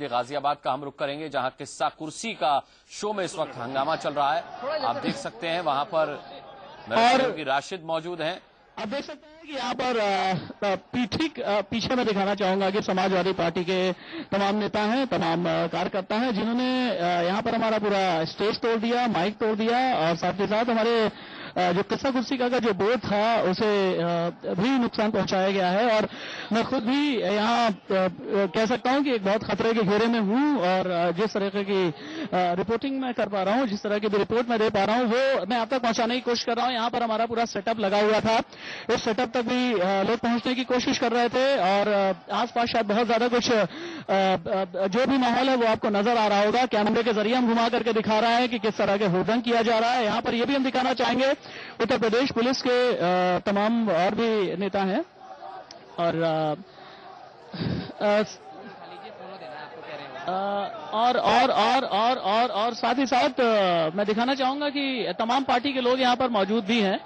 गाजियाबाद का हम रुख करेंगे जहाँ किस्सा कुर्सी का शो में इस वक्त हंगामा चल रहा है। आप देख सकते हैं वहाँ पर और- राशिद मौजूद हैं। आप देख सकते हैं कि यहाँ पर ठीक पीछे मैं दिखाना चाहूँगा कि समाजवादी पार्टी के तमाम नेता हैं तमाम कार्यकर्ता हैं जिन्होंने यहाँ पर हमारा पूरा स्टेज तोड़ दिया माइक तोड़ दिया और साथ ही साथ हमारे जो किस्सा कुर्सी का, जो बोर्ड था उसे भी नुकसान पहुँचाया गया है और मैं खुद भी यहाँ कह सकता हूँ कि एक बहुत खतरे के घेरे में हूँ और जिस तरीके की रिपोर्टिंग मैं कर पा रहा हूँ जिस तरह की भी रिपोर्ट मैं दे पा रहा हूँ वो मैं आप तक पहुँचाने की कोशिश कर रहा हूँ। यहाँ पर हमारा पूरा सेटअप लगा हुआ था। इस सेटअप तक भी लोग पहुँचने की कोशिश कर रहे थे और आसपास शायद बहुत ज़्यादा कुछ जो भी माहौल है वो आपको नज़र आ रहा होगा। कैमरे के ज़रिए हम घुमा करके दिखा रहा है कि किस तरह के हुदंग किया जा रहा है। यहाँ पर ये भी हम दिखाना चाहेंगे उत्तर प्रदेश पुलिस के तमाम और भी नेता हैं और और और और और और और साथ ही साथ मैं दिखाना चाहूँगा कि तमाम पार्टी के लोग यहाँ पर मौजूद भी हैं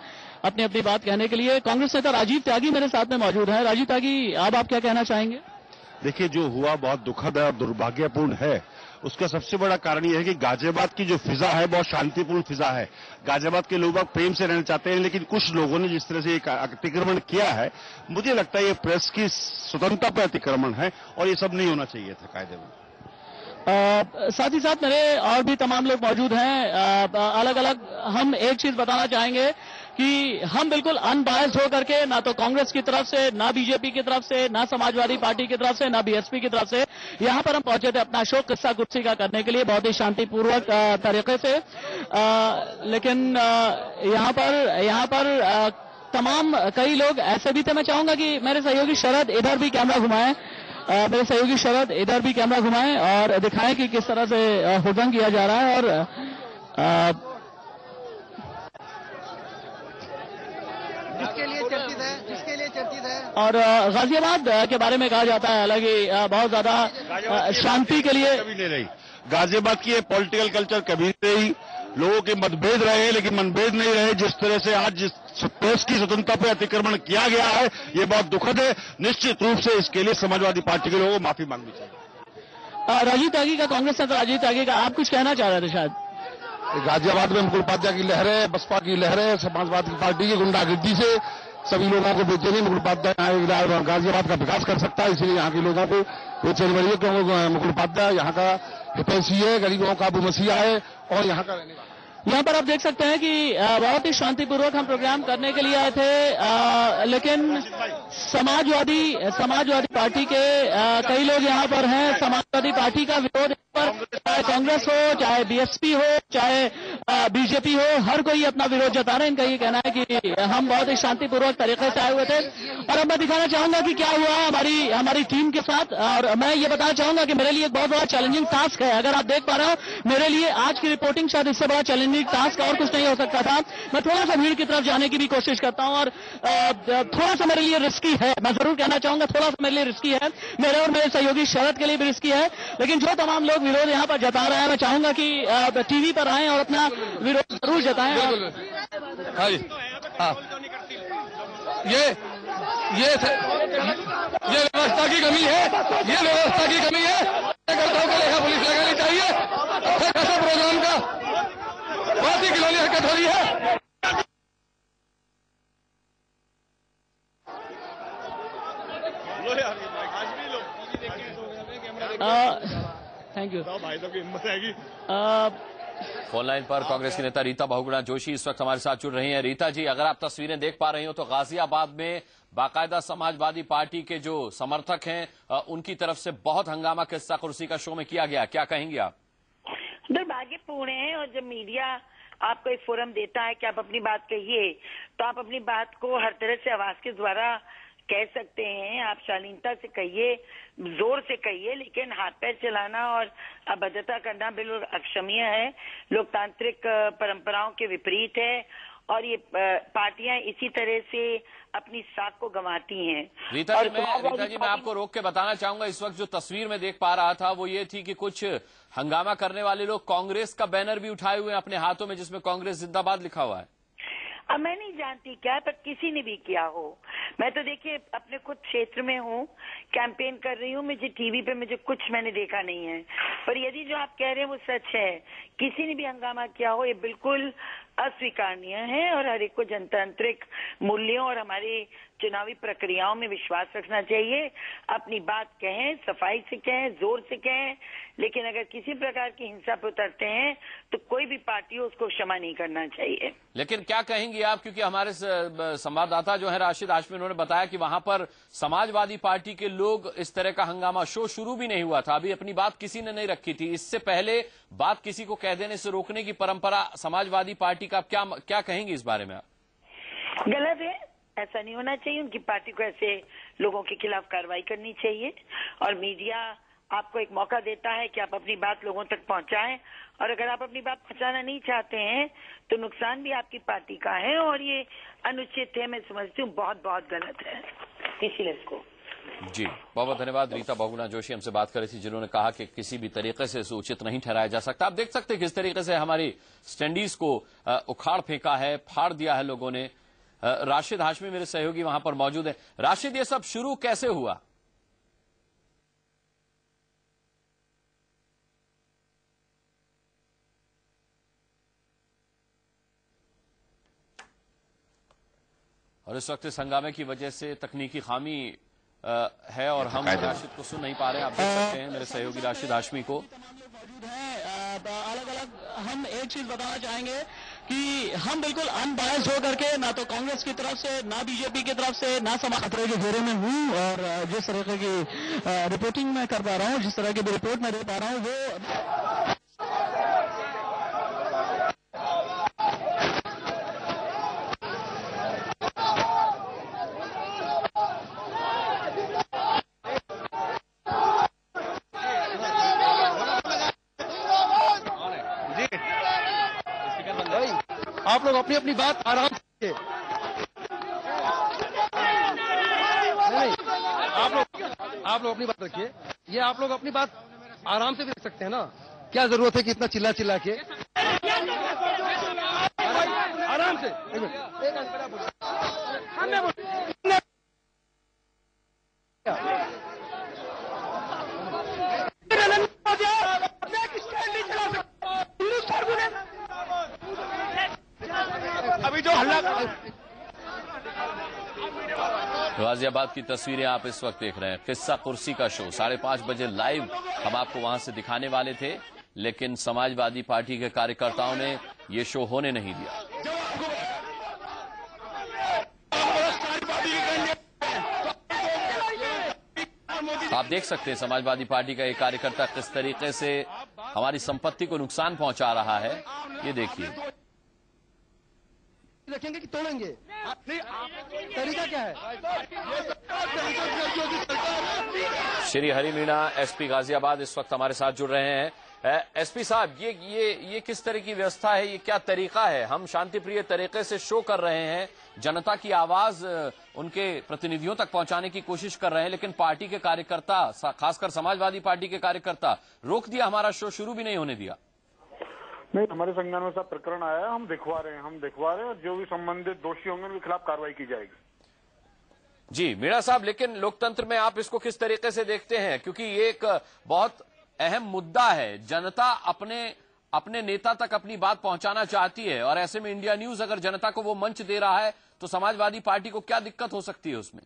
अपनी अपनी बात कहने के लिए। कांग्रेस नेता राजीव त्यागी मेरे साथ में मौजूद है। राजीव त्यागी अब आप क्या कहना चाहेंगे? देखिए, जो हुआ बहुत दुखद है और दुर्भाग्यपूर्ण है। उसका सबसे बड़ा कारण यह है कि गाजियाबाद की जो फिजा है, बहुत शांतिपूर्ण फिजा है। गाजियाबाद के लोग प्रेम से रहना चाहते हैं, लेकिन कुछ लोगों ने जिस तरह से अतिक्रमण किया है, मुझे लगता है ये प्रेस की स्वतंत्रता पर अतिक्रमण है और ये सब नहीं होना चाहिए था कायदे में साथ ही साथ मेरे और भी तमाम लोग मौजूद हैं। अलग अलग हम एक चीज़ बताना चाहेंगे कि हम बिल्कुल अनबायस्ड होकर के ना तो कांग्रेस की तरफ़ से ना बीजेपी की तरफ़ से ना समाजवादी पार्टी की तरफ़ से ना बीएसपी की तरफ़ से यहाँ पर हम पहुँचे थे अपना शोक किस्सा कुर्सी का करने के लिए बहुत ही शांतिपूर्वक तरीके से। अ, लेकिन यहाँ पर यहाँ पर अ, तमाम कई लोग ऐसे भी थे मैं चाहूँगा कि मेरे सहयोगी शरद इधर भी कैमरा घुमाएँ। मेरे सहयोगी शरद इधर भी कैमरा घुमाएँ और दिखाएँ कि किस तरह से अ, किया जा रहा है और अ, जिसके लिए चर्चित है जिसके लिए चर्चित है और गाजियाबाद के बारे में कहा जाता है हालाँकि बहुत ज़्यादा शांति के लिए कभी नहीं रही। गाजियाबाद की पॉलिटिकल कल्चर कभी नहीं रही। लोगों के मतभेद रहे लेकिन मतभेद नहीं रहे। जिस तरह से आज जिस प्रेस की स्वतंत्रता पर अतिक्रमण किया गया है ये बहुत दुखद है। निश्चित रूप से इसके लिए समाजवादी पार्टी के लोगों को माफ़ी मांगनी चाहिए। राजीव त्यागी का कांग्रेस नेता राजीव त्यागी का आप कुछ कहना चाह रहे थे शायद? गाजियाबाद में मुकुल उपाध्याय की लहर है बसपा की लहर है समाजवादी पार्टी की गुंडागर्दी से। सभी लोगों को बेचैनी मुकुल उपाध्याय गाजियाबाद का विकास कर सकता है इसलिए यहाँ के लोगों को बेचैनी है क्योंकि मुकुल उपाध्याय यहाँ का हितैषी है गरीबों का अबू मसीहा है और यहाँ का रहने वाला यहाँ पर आप देख सकते हैं कि बहुत ही शांतिपूर्वक हम प्रोग्राम करने के लिए आए थे अ, लेकिन समाजवादी समाजवादी पार्टी के अ, कई लोग यहाँ पर हैं समाजवादी पार्टी का विरोध पर चाहे कांग्रेस हो, चाहे बीएसपी हो, चाहे बीजेपी हो, हर कोई अपना विरोध जता रहे हैं। इनका ये कहना है कि हम बहुत ही शांतिपूर्वक तरीके से आए हुए थे। और अब मैं दिखाना चाहूँगा कि क्या हुआ हमारी हमारी टीम के साथ। और मैं ये बताना चाहूँगा कि मेरे लिए एक बहुत बड़ा चैलेंजिंग टास्क है। अगर आप देख पा रहे हो, मेरे लिए आज की रिपोर्टिंग शायद इससे बड़ा चैलेंजिंग टास्क और कुछ नहीं हो सकता था। मैं थोड़ा सा भीड़ की तरफ़ जाने की भी कोशिश करता हूँ। और थोड़ा सा मेरे लिए रिस्की है। मैं ज़रूर कहना चाहूँगा, थोड़ा सा मेरे लिए रिस्की है। मेरे और मेरे सहयोगी शरद के लिए भी रिस्की है। लेकिन जो तमाम लोग विरोध यहाँ पर जता रहा है। मैं चाहूँगा कि टीवी पर आए और अपना विरोध ज़रूर जताएँ। हाँ जी। हाँ। ये ये ये व्यवस्था की कमी है। ये व्यवस्था की कमी है। कार्यकर्ताओं को लेखा पुलिस लगानी चाहिए। अच्छा खासा प्रोग्राम का बहुत ही खिलौनी हरकत हो रही है। थैंक यू भाई साहब की हिम्मत आएगी। फ़ोन लाइन पर कांग्रेस की नेता रीता बहुगुणा जोशी इस वक्त हमारे साथ जुड़ रही हैं। रीता जी अगर आप तस्वीरें देख पा रही हो तो गाजियाबाद में बाकायदा समाजवादी पार्टी के जो समर्थक हैं उनकी तरफ़ से बहुत हंगामा किस्सा कुर्सी का शो में किया गया। क्या कहेंगे आप? दुर्भाग्यपूर्ण है और जब मीडिया आपको एक फोरम देता है कि आप अपनी बात कहिए तो आप अपनी बात को हर तरह से आवाज़ के द्वारा कह सकते हैं आप शालीनता से कहिए ज़ोर से कहिए लेकिन हाथ पैर चलाना और अभद्रता करना बिल्कुल अक्षम्य है। लोकतांत्रिक परंपराओं के विपरीत है और ये पार्टियाँ इसी तरह से अपनी साख को गंवाती हैं। रीता जी मैं रीता जी मैं आपको रोक के बताना चाहूँगा इस वक्त जो तस्वीर में देख पा रहा था वो ये थी कि कुछ हंगामा करने वाले लोग कांग्रेस का बैनर भी उठाए हुए हैं अपने हाथों में जिसमें कांग्रेस जिंदाबाद लिखा हुआ है। अब मैं नहीं जानती क्या पर किसी ने भी किया हो। मैं तो देखिए, अपने खुद क्षेत्र में हूँ कैंपेन कर रही हूँ, मुझे टीवी पे मुझे कुछ मैंने देखा नहीं है। पर यदि जो आप कह रहे हैं वो सच है, किसी ने भी हंगामा किया हो, ये बिल्कुल अस्वीकारनीय है और हर एक को जनतांत्रिक मूल्यों और हमारे चुनावी प्रक्रियाओं में विश्वास रखना चाहिए। अपनी बात कहें सफ़ाई से कहें ज़ोर से कहें लेकिन अगर किसी प्रकार की हिंसा पर उतरते हैं तो कोई भी पार्टी हो उसको क्षमा नहीं करना चाहिए। लेकिन क्या कहेंगी आप? क्योंकि हमारे संवाददाता जो है राशिद आशमी उन्होंने बताया कि वहाँ पर समाजवादी पार्टी के लोग इस तरह का हंगामा शो शुरू भी नहीं हुआ था। अभी अपनी बात किसी ने नहीं रखी थी। इससे पहले बात किसी को कह देने से रोकने की परंपरा समाजवादी पार्टी का क्या क्या कहेंगी इस बारे में आप? गलत है। ऐसा नहीं होना चाहिए। उनकी पार्टी को ऐसे लोगों के खिलाफ कार्रवाई करनी चाहिए। और मीडिया आपको एक मौका देता है कि आप अपनी बात लोगों तक पहुंचाएँ। और अगर आप अपनी बात पहुंचाना नहीं चाहते हैं तो नुकसान भी आपकी पार्टी का है। और ये अनुचित है, मैं समझती हूँ बहुत बहुत गलत है। इसीलिए इसको। जी, बहुत बहुत धन्यवाद। रीता बहुगुणा जोशी हमसे बात कर रही थी, जिन्होंने कहा कि किसी भी तरीके से इसे उचित नहीं ठहराया जा सकता। आप देख सकते हैं किस तरीके से हमारी स्टैंडीज को उखाड़ फेंका है, फाड़ दिया है लोगों ने। राशिद हाशमी मेरे सहयोगी वहाँ पर मौजूद है। राशिद ये सब शुरू कैसे हुआ? और इस वक्त इस हंगामे की वजह से तकनीकी खामी है और हम राशिद को सुन नहीं पा रहे हैं आप देख सकते हैं मेरे सहयोगी राशिद हाशमी को। मौजूद हैं अलग अलग हम एक चीज़ बताना चाहेंगे कि हम बिल्कुल अनबायस होकर के ना तो कांग्रेस की तरफ़ से, ना बीजेपी की तरफ़ से, ना समाज खतरे के घेरे में हूँ और जिस तरह की रिपोर्टिंग मैं कर पा रहा हूँ, जिस तरह की रिपोर्ट मैं दे पा रहा हूँ, वो आप लोग अपनी अपनी बात आराम से आप लोग आप लोग अपनी बात रखिए। ये आप लोग अपनी बात आराम से भी रख सकते हैं ना। क्या ज़रूरत है कि इतना चिल्ला चिल्ला के आराम से एक मिनट, एक मिनट, मेरा बोल- हमने बोल- अभी जो हल्ला गाजियाबाद की तस्वीरें आप इस वक्त देख रहे हैं। किस्सा कुर्सी का शो। साढ़े पाँच बजे लाइव हम आपको वहाँ से दिखाने वाले थे, लेकिन समाजवादी पार्टी के कार्यकर्ताओं ने ये शो होने नहीं दिया। आप देख सकते हैं, समाजवादी पार्टी का एक कार्यकर्ता किस तरीके से हमारी संपत्ति को नुकसान पहुँचा रहा है, ये देखिए। रखेंगे कि तोड़ेंगे? तरीका क्या है? श्री हरि मीणा एसपी गाजियाबाद इस वक्त हमारे साथ जुड़ रहे हैं। एसपी साहब ये ये ये किस तरह की व्यवस्था है? ये क्या तरीका है? हम शांतिप्रिय तरीके से शो कर रहे हैं। जनता की आवाज़ उनके प्रतिनिधियों तक पहुँचाने की कोशिश कर रहे हैं लेकिन पार्टी के कार्यकर्ता खासकर समाजवादी पार्टी के कार्यकर्ता रोक दिया हमारा शो शुरू भी नहीं होने दिया। नहीं, हमारे संज्ञान में सब प्रकरण आया है हम दिखवा रहे हैं, हम दिखवा रहे हैं, और जो भी संबंधित दोषी होंगे, उनके खिलाफ कार्रवाई की जाएगी। जी मीणा साहब, लेकिन लोकतंत्र में आप इसको किस तरीके से देखते हैं? क्योंकि ये एक बहुत अहम मुद्दा है। जनता अपने अपने नेता तक अपनी बात पहुंचाना चाहती है, और ऐसे में इंडिया न्यूज़ अगर जनता को वो मंच दे रहा है तो समाजवादी पार्टी को क्या दिक्कत हो सकती है उसमें?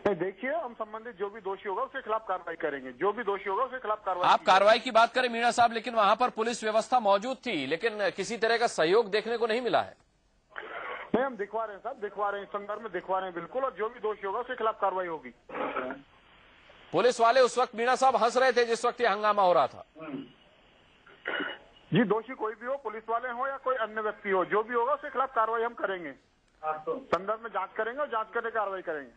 नहीं देखिए हम संबंधित जो भी दोषी होगा उसके खिलाफ कार्रवाई करेंगे। जो भी दोषी होगा उसके खिलाफ कार्रवाई आप कार्रवाई की बात करें मीणा साहब लेकिन वहाँ पर पुलिस व्यवस्था मौजूद थी लेकिन किसी तरह का सहयोग देखने को नहीं मिला है। नहीं हम दिखवा रहे हैं साहब दिखवा रहे हैं इस संदर्भ में दिखवा रहे हैं बिल्कुल और जो भी दोषी होगा उसके खिलाफ कार्रवाई होगी। पुलिस वाले उस वक्त मीणा साहब हंस रहे थे जिस वक्त ये हंगामा हो रहा था। जी दोषी कोई भी हो पुलिस वाले हो या कोई अन्य व्यक्ति हो जो भी होगा उसके खिलाफ कार्रवाई हम करेंगे। संदर्भ में जाँच करेंगे और जाँच करके कार्रवाई करेंगे।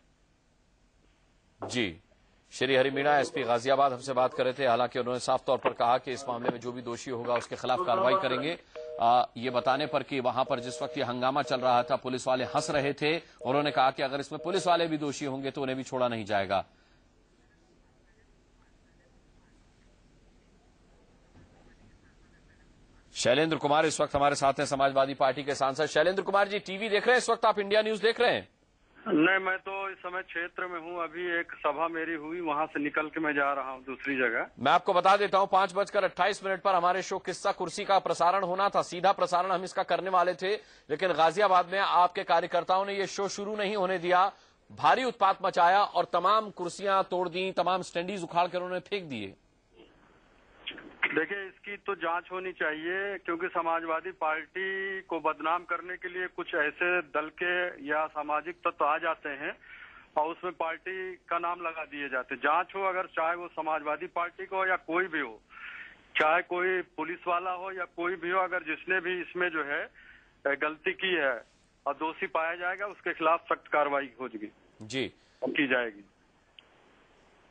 जी। श्री हरि मीणा एसपी गाजियाबाद हमसे बात कर रहे थे। हालाँकि उन्होंने साफ़ तौर पर कहा कि इस मामले में जो भी दोषी होगा उसके खिलाफ कार्रवाई करेंगे। आ, ये बताने पर कि वहाँ पर जिस वक्त ये हंगामा चल रहा था पुलिस वाले हंस रहे थे। उन्होंने कहा कि अगर इसमें पुलिस वाले भी दोषी होंगे तो उन्हें भी छोड़ा नहीं जाएगा। शैलेंद्र कुमार इस वक्त हमारे साथ हैं समाजवादी पार्टी के सांसद। शैलेंद्र कुमार जी टीवी देख रहे हैं? इस वक्त आप इंडिया न्यूज़ देख रहे हैं? नहीं, मैं तो इस समय क्षेत्र में हूँ। अभी एक सभा मेरी हुई, वहाँ से निकल के मैं जा रहा हूँ दूसरी जगह। मैं आपको बता देता हूँ, पाँच बजकर अट्ठाईस मिनट पर हमारे शो किस्सा कुर्सी का प्रसारण होना था, सीधा प्रसारण हम इसका करने वाले थे, लेकिन गाजियाबाद में आपके कार्यकर्ताओं ने ये शो शुरू नहीं होने दिया। भारी उत्पात मचाया और तमाम कुर्सियाँ तोड़ दी, तमाम स्टैंडीज उखाड़ कर उन्होंने फेंक दिए। देखिए इसकी तो जाँच होनी चाहिए क्योंकि समाजवादी पार्टी को बदनाम करने के लिए कुछ ऐसे दल के या सामाजिक तत्व आ जाते हैं और उसमें पार्टी का नाम लगा दिए जाते जाँच हो अगर चाहे वो समाजवादी पार्टी को या कोई भी हो चाहे कोई पुलिस वाला हो या कोई भी हो अगर जिसने भी इसमें जो है गलती की है और दोषी पाया जाएगा उसके खिलाफ सख्त कार्रवाई होगी। जी। की जाएगी।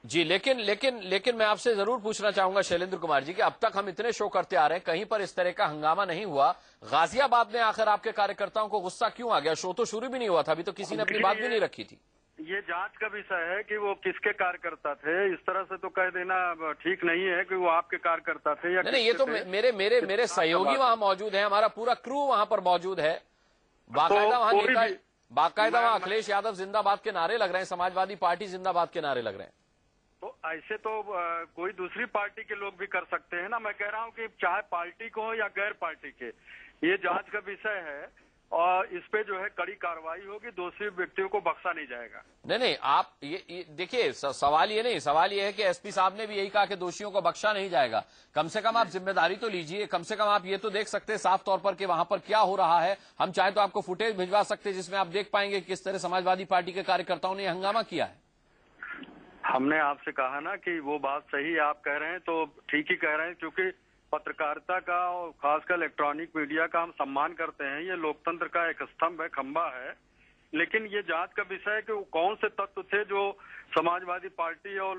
जी लेकिन लेकिन लेकिन मैं आपसे ज़रूर पूछना चाहूँगा शैलेंद्र कुमार जी कि अब तक हम इतने शो करते आ रहे हैं कहीं पर इस तरह का हंगामा नहीं हुआ। गाजियाबाद में आखिर आपके कार्यकर्ताओं को गुस्सा क्यों आ गया? शो तो शुरू भी नहीं हुआ था अभी तो किसी ने अपनी बात भी नहीं रखी थी। ये जाँच का विषय है कि वो किसके कार्यकर्ता थे। इस तरह से तो कह देना ठीक नहीं है कि वो आपके कार्यकर्ता थे या नहीं, नहीं ये तो मेरे मेरे मेरे सहयोगी वहाँ मौजूद है हमारा पूरा क्रू वहाँ पर मौजूद है। बाकायदा वहाँ नेता बाकायदा वहाँ अखिलेश यादव जिंदाबाद के नारे लग रहे हैं समाजवादी पार्टी जिंदाबाद के नारे लग रहे हैं। तो ऐसे तो कोई दूसरी पार्टी के लोग भी कर सकते हैं ना। मैं कह रहा हूँ कि चाहे पार्टी को हो या गैर पार्टी के ये जाँच का विषय है और इस पे जो है कड़ी कार्रवाई होगी दोषी व्यक्तियों को बख्शा नहीं जाएगा। नहीं नहीं आप ये, ये देखिए सवाल ये नहीं सवाल ये है कि एसपी साहब ने भी यही कहा कि दोषियों को बख्शा नहीं जाएगा। कम से कम आप ज़िम्मेदारी तो लीजिए कम से कम आप ये तो देख सकते हैं साफ़ तौर पर कि वहाँ पर क्या हो रहा है। हम चाहे तो आपको फुटेज भिजवा सकते हैं जिसमें आप देख पाएँगे किस तरह समाजवादी पार्टी के कार्यकर्ताओं ने हंगामा किया है। हमने आपसे कहा ना कि वो बात सही आप कह रहे हैं तो ठीक ही कह रहे हैं, क्योंकि पत्रकारिता का और खासकर इलेक्ट्रॉनिक मीडिया का हम सम्मान करते हैं, ये लोकतंत्र का एक स्तंभ है, खंबा है। लेकिन ये जाँच का विषय है कि वो कौन से तत्व थे जो समाजवादी पार्टी और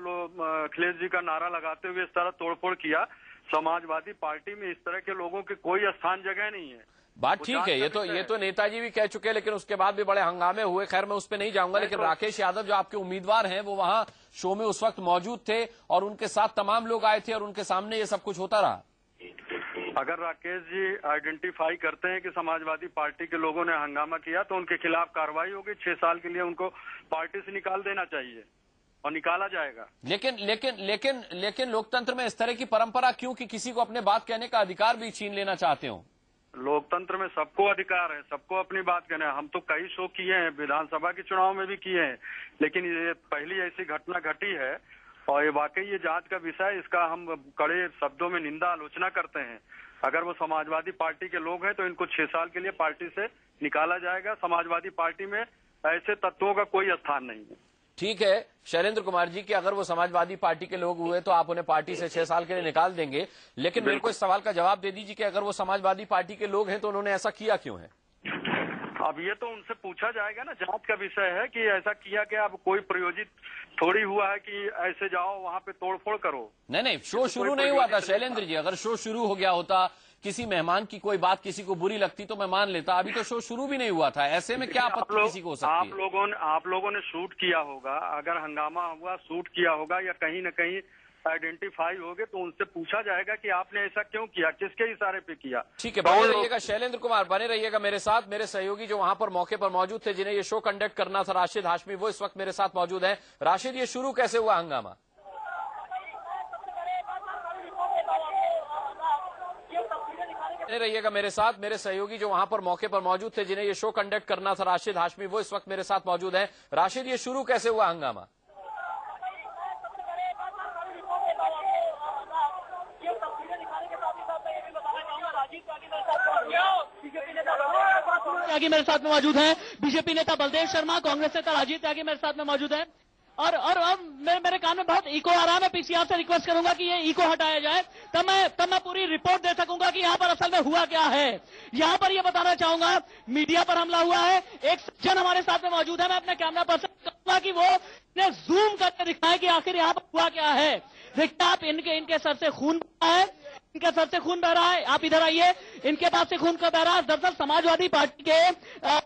अखिलेश जी का नारा लगाते हुए इस तरह तोड़फोड़ किया। समाजवादी पार्टी में इस तरह के लोगों की कोई स्थान जगह नहीं है। बात ठीक है ये तो ये तो नेताजी भी कह चुके हैं लेकिन उसके बाद भी बड़े हंगामे हुए। खैर मैं उस पर नहीं जाऊँगा लेकिन राकेश यादव जो आपके उम्मीदवार हैं वो वहाँ शो में उस वक्त मौजूद थे और उनके साथ तमाम लोग आए थे और उनके सामने ये सब कुछ होता रहा। अगर राकेश जी आइडेंटिफाई करते हैं कि समाजवादी पार्टी के लोगों ने हंगामा किया तो उनके खिलाफ कार्रवाई होगी। छह साल के लिए उनको पार्टी से निकाल देना चाहिए और निकाला जाएगा। लेकिन लेकिन लेकिन लेकिन लोकतंत्र में इस तरह की परंपरा क्यों कि किसी को अपने बात कहने का अधिकार भी छीन लेना चाहते हो? लोकतंत्र में सबको अधिकार है, सबको अपनी बात कहना है। हम तो कई शो किए हैं, विधानसभा के चुनाव में भी किए हैं, लेकिन ये पहली ऐसी घटना घटी है और ये वाकई ये जाँच का विषय इसका हम कड़े शब्दों में निंदा आलोचना करते हैं। अगर वो समाजवादी पार्टी के लोग हैं तो इनको छह साल के लिए पार्टी से निकाला जाएगा। समाजवादी पार्टी में ऐसे तत्वों का कोई स्थान नहीं है। ठीक है शैलेंद्र कुमार जी की अगर वो समाजवादी पार्टी के लोग हुए तो आप उन्हें पार्टी से छह साल के लिए निकाल देंगे। लेकिन मेरे को इस सवाल का जवाब दे दीजिए कि अगर वो समाजवादी पार्टी के लोग हैं तो उन्होंने ऐसा किया क्यों है? अब ये तो उनसे पूछा जाएगा ना जाँच का विषय है कि ऐसा किया कि अब कोई प्रयोजित थोड़ी हुआ है कि ऐसे जाओ वहाँ पे तोड़फोड़ करो। नहीं नहीं शो शुरू नहीं हुआ था। शैलेंद्र जी अगर शो शुरू हो गया होता किसी मेहमान की कोई बात किसी को बुरी लगती तो मैं मान लेता। अभी तो शो शुरू भी नहीं हुआ था। ऐसे में क्या आपत्ति किसी को हो सकती आप लोगों ने आप लोगों ने शूट किया होगा। अगर हंगामा हुआ शूट किया होगा या कहीं न कहीं आइडेंटिफाई हो गए तो उनसे पूछा जाएगा कि आपने ऐसा क्यों किया? किसके इशारे पे किया? ठीक है बने रहिएगा शैलेंद्र कुमार बने रहिएगा मेरे साथ। मेरे सहयोगी जो वहाँ पर मौके पर मौजूद थे जिन्हें ये शो कंडक्ट करना था राशिद हाशमी वो इस वक्त मेरे साथ मौजूद है। राशिद ये शुरू कैसे हुआ हंगामा? बने रहिएगा मेरे साथ, मेरे सहयोगी जो वहाँ पर मौके पर मौजूद थे, जिन्हें ये शो कंडक्ट करना था राशिद हाशमी, वो इस वक्त मेरे साथ मौजूद है। राशिद, ये शुरू कैसे हुआ हंगामा? मेरे साथ में मौजूद है। बीजेपी नेता बलदेव शर्मा, कांग्रेस नेता राजीव त्यागी मेरे साथ में मौजूद है। और और अब मेरे मेरे कान में बहुत इको आ रहा है। मैं पीसीआर से रिक्वेस्ट करूँगा कि ये इको हटाया जाए। तब मैं तब मैं पूरी रिपोर्ट दे सकूँगा कि यहाँ पर असल में हुआ क्या है। यहाँ पर ये बताना चाहूँगा मीडिया पर हमला हुआ है। एक सज्जन हमारे साथ में मौजूद है। मैं अपने कैमरा पर्सन कहूँगा कि वो जूम करके दिखाए कि आखिर यहाँ पर हुआ क्या है। देखते आप इनके इनके सर से खून है। इनके सर से खून बह रहा है। आप इधर आइए। इनके पास से खून का बह रहा है। दरअसल समाजवादी पार्टी के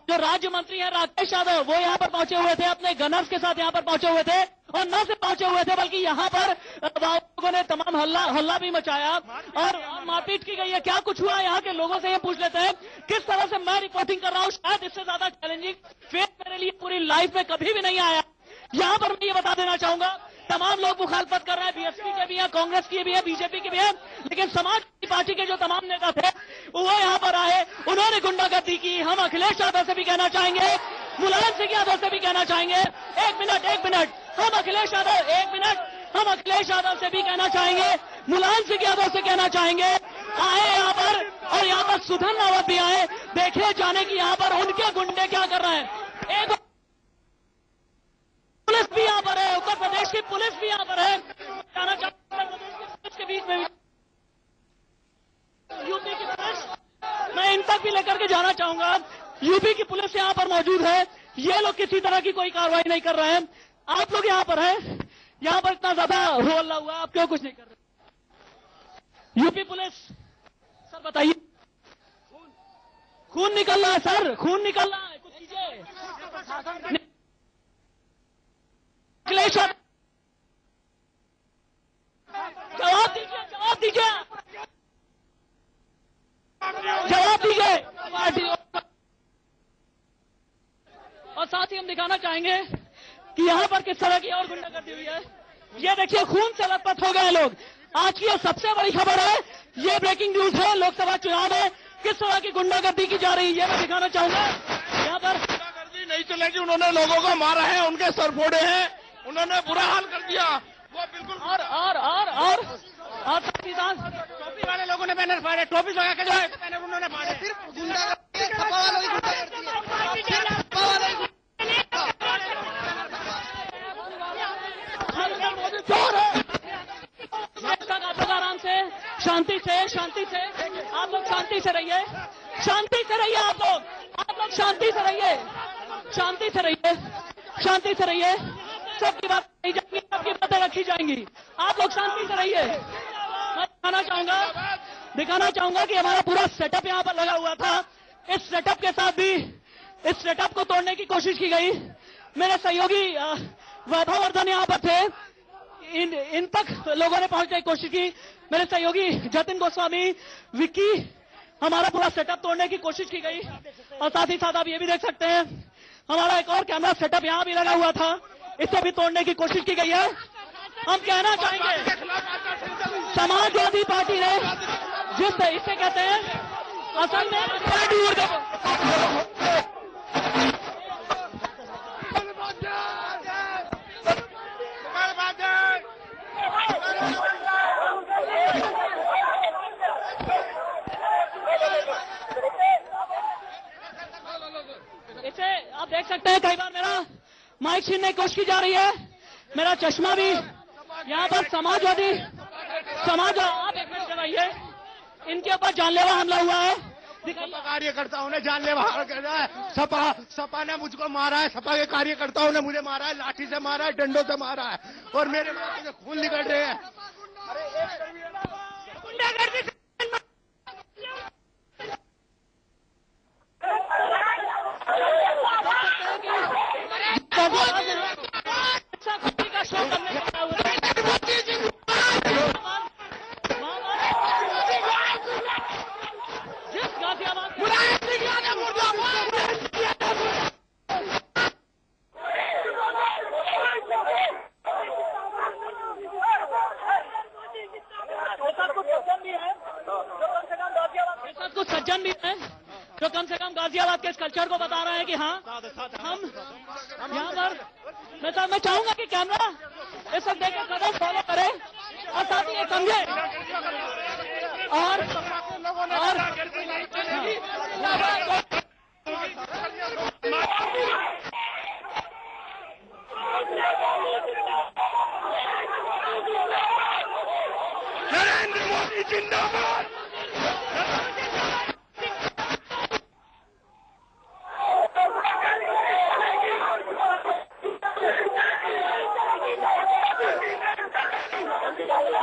जो राज्य मंत्री हैं राकेश यादव, वो यहाँ पर पहुँचे हुए थे, अपने गनर्स के साथ यहाँ पर पहुँचे हुए थे। और न सिर्फ़ पहुँचे हुए थे, बल्कि यहाँ पर लोगों ने तमाम हल्ला हल्ला भी मचाया। और मारपीट की गई है। क्या कुछ हुआ यहाँ के लोगों से, ये पूछ लेते हैं। किस तरह से मैं रिपोर्टिंग कर रहा हूँ, शायद इससे ज़्यादा चैलेंजिंग फेस मेरे लिए पूरी लाइफ में कभी भी नहीं आया। यहाँ पर मैं ये बता देना चाहूँगा तमाम लोग मुखालफत कर रहे हैं बीएसपी के भी हैं, कांग्रेस के भी हैं बीजेपी के भी हैं, लेकिन समाजवादी पार्टी के जो तमाम नेता थे, वो यहाँ पर आए, उन्होंने गुंडागर्दी की। हम अखिलेश यादव से भी कहना चाहेंगे, मुलायम सिंह यादव से भी कहना चाहेंगे। एक मिनट एक मिनट, हम अखिलेश यादव, एक मिनट, हम अखिलेश यादव से भी कहना चाहेंगे, मुलायम सिंह यादव से कहना चाहेंगे। आए यहाँ पर, और यहाँ पर सुधन रावत भी आए। देखे जाने की यहाँ पर उनके गुंडे क्या कर रहे हैं। भी यहाँ पर है, उत्तर प्रदेश की पुलिस भी यहाँ पर है। जाना प्रदेश के बीच में यूपी की पुलिस। मैं इन तक भी लेकर के जाना चाहूँगा। यूपी की पुलिस यहाँ पर मौजूद है। ये लोग किसी तरह की कोई कार्रवाई नहीं कर रहे हैं। आप लोग यहाँ पर हैं। यहाँ पर इतना ज़्यादा रोल्ला हुआ, आप क्यों कुछ नहीं कर रहे? UP police. सर, बताइए। खून निकल रहा है, सर। खून निकल रहा है। कुछ कीजिए अखिलेश जवाब दीजिए जवाब दीजिए जवाब दीजिए पार्टी और साथ ही हम दिखाना चाहेंगे कि यहाँ पर किस तरह की और गुंडागर्दी हुई है। ये देखिए खून से लथपथ हो गए लोग। आज की ये सबसे बड़ी खबर है ये ब्रेकिंग न्यूज़ है लोकसभा चुनाव है। किस तरह की गुंडागर्दी की जा रही है ये मैं दिखाना चाहूँगा। यहाँ पर गुंडागर्दी नहीं चलेगी उन्होंने लोगों को मारा है उनके सर फोड़े हैं। उन्होंने बुरा हाल कर दिया। वो बिल्कुल और और और और और टोपी वाले लोगों ने बैनर फाड़े टोपी लगा के जो है बैनर उन्होंने फाड़े सिर्फ़ गुंडागर्दी है, सपा वालों की गुंडागर्दी है। सिर्फ़ सपा वालों की चोर है जब तक आप लोग आराम से शांति से शांति से। आप लोग शांति से रहिए। शांति से रहिए आप लोग। आप लोग शांति से रहिए। शांति से रहिए। शांति से रहिए। सबकी बात नहीं जाएँगी सबकी बातें रखी जाएँगी। आप लोग शांति से रहिए। दिखाना चाहूँगा। दिखाना चाहूँगा कि हमारा पूरा सेटअप यहाँ पर लगा हुआ था। इस सेटअप के साथ भी, इस सेटअप को तोड़ने की कोशिश की गई। मेरे सहयोगी वैभववर्धन यहाँ पर थे। इन इन तक लोगों ने पहुँचने की कोशिश की। मेरे सहयोगी, जतिन गोस्वामी, विक्की, हमारा पूरा सेटअप तोड़ने की कोशिश की गई। और साथ ही साथ आप ये भी देख सकते हैं, हमारा एक और कैमरा सेटअप यहाँ भी लगा हुआ था। इसे भी तोड़ने की कोशिश की गई है। हम कहना चाहेंगे समाजवादी पार्टी ने जिस इसे कहते हैं असल में इसे आप देख सकते हैं, कई बार मेरा माइक छीनने की कोशिश की जा रही है। मेरा चश्मा भी यहाँ पर समाजवादी समाज आप एक मिनट चलाइए। इनके ऊपर जानलेवा हमला हुआ है। दिखाइए कार्यकर्ताओं ने जानलेवा हमला कर रहा है। सपा सपा ने मुझको मारा है। सपा के कार्यकर्ताओं ने मुझे मारा है। लाठी से मारा है डंडों से मारा है। और मेरे माथे से खून निकल रहे हैं। का शो करने के लिए हुआ है। जिस गाजियाबाद के साथ कुछ सज्जन भी हैं जो कम से कम गाजियाबाद के इस कल्चर को बता रहे हैं कि हाँ हम, यहाँ पर, मैं तो मैं चाहूँगा कि कैमरा इस सब देखकर कदम फॉलो करे, और साथ ही ये समझे। और और नरेंद्र मोदी जिंदाबाद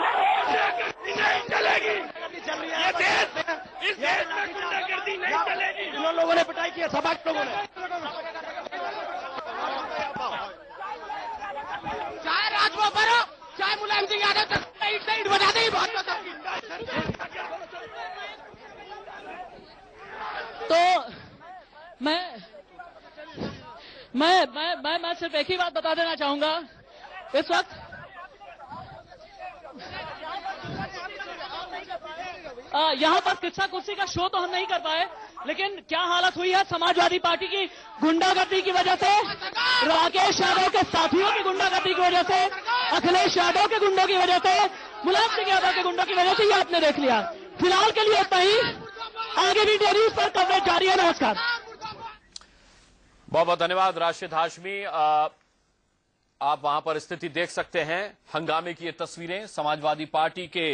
नहीं चलेगी ये देश इस देश में गुंडागर्दी नहीं चलेगी इन लोगों ने पिटाई की सभा लोगों ने। चाहे को मारो चाहे मुलायम सिंह यादव तक ईट से ईट बजा दे बहुत तो मैं मैं मैं मैं मैं सिर्फ़ एक ही बात बता देना चाहूँगा। इस वक्त यहाँ पर किस्सा कुर्सी का शो तो हम नहीं कर पाए। लेकिन क्या हालत हुई है समाजवादी पार्टी की गुंडागर्दी की वजह से? राकेश यादव के साथियों की गुंडागर्दी की वजह से? अखिलेश यादव के गुंडों की वजह से? मुलायम सिंह यादव के गुंडों की वजह से ये आपने देख लिया। फ़िलहाल के लिए इतना ही। आगे भी डेरीज पर कवरेज जारी है। नमस्कार। बहुत बहुत धन्यवाद, राशिद हाशमी। आप वहाँ पर स्थिति देख सकते हैं। हंगामे की ये तस्वीरें समाजवादी पार्टी के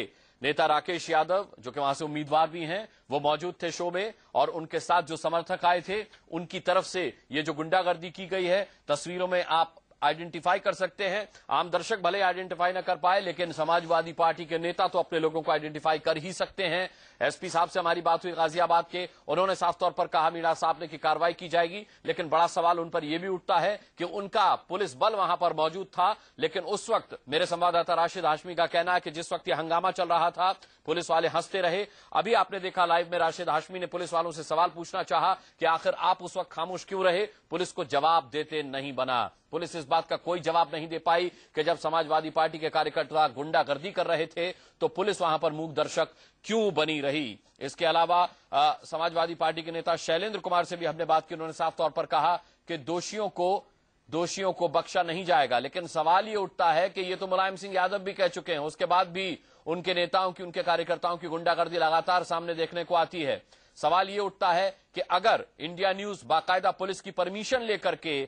नेता राकेश यादव, जो कि वहाँ से उम्मीदवार भी हैं, वो मौजूद थे शो में और उनके साथ जो समर्थक आए थे, उनकी तरफ़ से ये जो गुंडागर्दी की गई है, तस्वीरों में आप आइडेंटिफाई कर सकते हैं। आम दर्शक भले आइडेंटिफाई न कर पाए, लेकिन समाजवादी पार्टी के नेता तो अपने लोगों को आइडेंटिफाई कर ही सकते हैं। एसपी साहब से हमारी बात हुई गाजियाबाद के। उन्होंने साफ़ तौर पर कहा मीणा साहब ने कि कार्रवाई की जाएगी, लेकिन बड़ा सवाल उन पर यह भी उठता है कि उनका पुलिस बल वहाँ पर मौजूद था, लेकिन उस वक्त मेरे संवाददाता राशिद हाशमी का कहना है कि जिस वक्त यह हंगामा चल रहा था, पुलिस वाले हँसते रहे। अभी आपने देखा लाइव में राशिद हाशमी ने पुलिस वालों से सवाल पूछना चाहा कि आखिर आप उस वक्त खामोश क्यों रहे? पुलिस को जवाब देते नहीं बना। पुलिस इस बात का कोई जवाब नहीं दे पाई कि जब समाजवादी पार्टी के कार्यकर्ता गुंडागर्दी कर रहे थे तो पुलिस वहाँ पर मूक दर्शक क्यों बनी रही? इसके अलावा आ, समाजवादी पार्टी के नेता शैलेंद्र कुमार से भी हमने बात की। उन्होंने साफ़ तौर पर कहा कि दोषियों को दोषियों को बख्शा नहीं जाएगा। लेकिन सवाल ये उठता है कि ये तो मुलायम सिंह यादव भी कह चुके हैं। उसके बाद भी उनके नेताओं की उनके कार्यकर्ताओं की गुंडागर्दी लगातार सामने देखने को आती है। सवाल ये उठता है कि अगर इंडिया न्यूज़ बाकायदा पुलिस की परमिशन लेकर के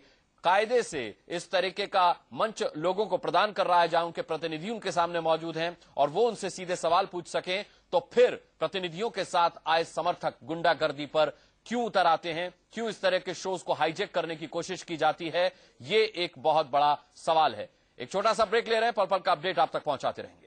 कायदे से इस तरीके का मंच लोगों को प्रदान कर रहा है, जहाँ उनके प्रतिनिधि उनके सामने मौजूद हैं, और वो उनसे सीधे सवाल पूछ सकें तो फिर प्रतिनिधियों के साथ आए समर्थक गुंडागर्दी पर क्यों उतर आते हैं, क्यों इस तरह के शोज़ को हाईजेक करने की कोशिश की जाती है, ये एक बहुत बड़ा सवाल है। एक छोटा सा ब्रेक ले रहे हैं, पल पल का अपडेट आप तक पहुंचाते रहेंगे।